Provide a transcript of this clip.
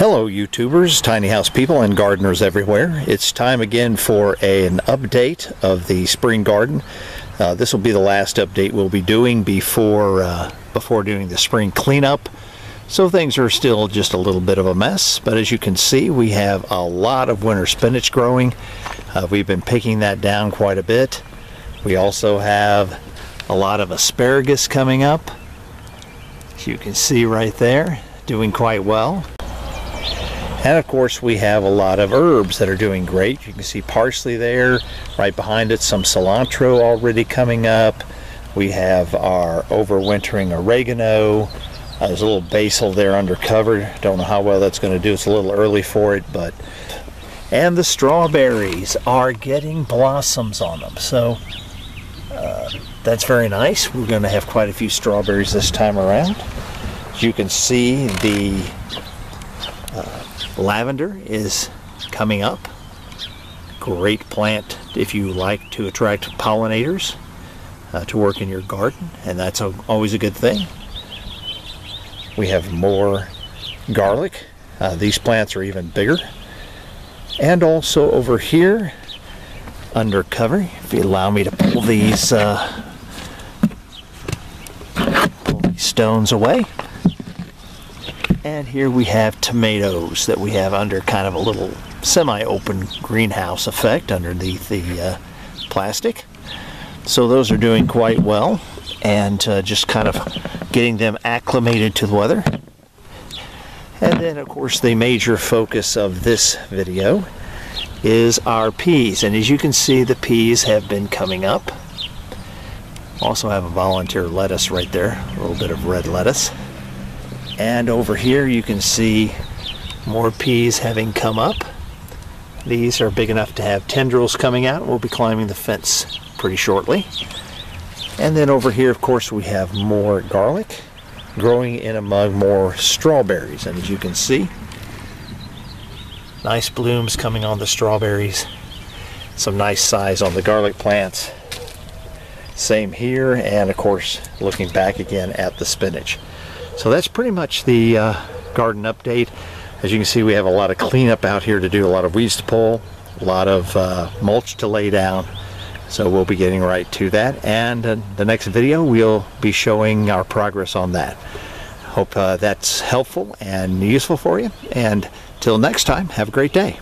Hello YouTubers, tiny house people and gardeners everywhere. It's time again for a, an update of the spring garden. Uh, this will be the last update we'll be doing before, uh, before doing the spring cleanup. So things are still just a little bit of a mess, but as you can see we have a lot of winter spinach growing. Uh, we've been picking that down quite a bit. We also have a lot of asparagus coming up. As you can see right there, doing quite well. And of course we have a lot of herbs that are doing great. You can see parsley there, right behind it some cilantro already coming up. We have our overwintering oregano. Uh, there's a little basil there under cover. Don't know how well that's going to do. It's a little early for it, but and the strawberries are getting blossoms on them. So uh, that's very nice. We're going to have quite a few strawberries this time around. You can see, the lavender is coming up. Great plant if you like to attract pollinators uh, to work in your garden, and that's a, always a good thing. We have more garlic. Uh, these plants are even bigger. And also over here, under cover, if you allow me to pull these, uh, pull these stones away. And here we have tomatoes that we have under kind of a little semi-open greenhouse effect underneath the uh, plastic. So those are doing quite well and uh, just kind of getting them acclimated to the weather. And then of course the major focus of this video is our peas. And as you can see the peas have been coming up. Also have a volunteer lettuce right there, a little bit of red lettuce. And over here you can see more peas having come up. These are big enough to have tendrils coming out. We'll be climbing the fence pretty shortly. And then over here, of course, we have more garlic growing in among more strawberries. And as you can see, nice blooms coming on the strawberries. Some nice size on the garlic plants. Same here, and of course, looking back again at the spinach. So that's pretty much the uh, garden update. As you can see, we have a lot of cleanup out here to do, a lot of weeds to pull, a lot of uh, mulch to lay down. So we'll be getting right to that. And uh, the next video, we'll be showing our progress on that. Hope uh, that's helpful and useful for you. And till next time, have a great day.